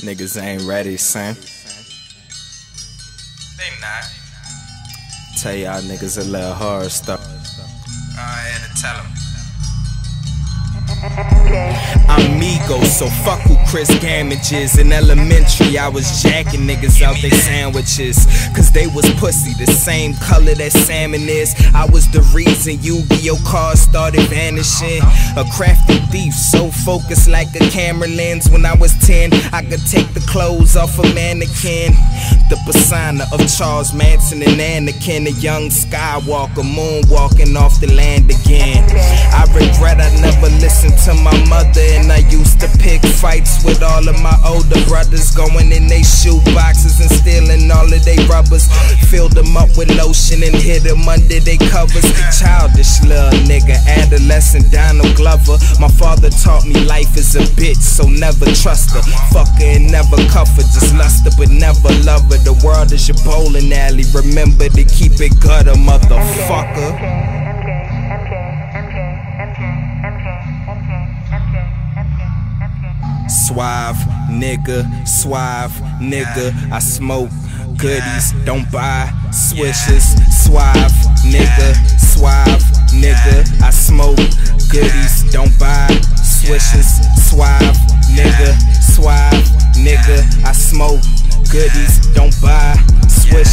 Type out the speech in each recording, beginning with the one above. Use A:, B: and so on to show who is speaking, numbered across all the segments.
A: Niggas ain't ready, son.
B: They not.
A: Tell y'all niggas a little horror stuff.
B: I had to tell them.
A: I'm so fuck who Chris Gamage is. In elementary, I was jacking niggas out they sandwiches. Cause they was pussy, the same color that salmon is. I was the reason Yu-Gi-Oh cards started vanishing. A crafty thief, so focused like a camera lens. When I was 10, I could take the clothes off a mannequin. The persona of Charles Manson and Anakin, a young Skywalker, moonwalking off the land again. I to my mother, and I used to pick fights with all of my older brothers, going in they shoe boxes and stealing all of they rubbers. Filled them up with lotion and hid them under they covers. Childish little nigga, adolescent Donald Glover. My father taught me life is a bitch, so never trust her. Fuck her and never cuff her, just lust her but never love her. The world is your bowling alley, remember to keep it gutter, motherfucker. Suave, nigga, suave, nigga. I smoke goodies, don't buy swishes. Suave, nigga, suave, nigga. I smoke goodies, don't buy swishes. Suave, nigga, suave, nigga. I smoke goodies, don't buy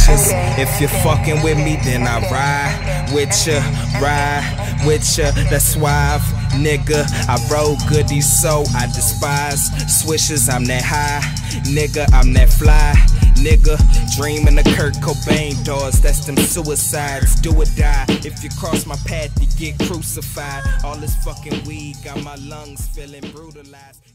A: If you're fucking with me, then I ride with ya, ride with ya. That's suave, nigga. I roll goodies, so I despise swishes. I'm that high, nigga. I'm that fly. Nigga, dreaming of Kurt Cobain doors, that's them suicides. Do or die. If you cross my path, you get crucified. All this fucking weed got my lungs feeling brutalized.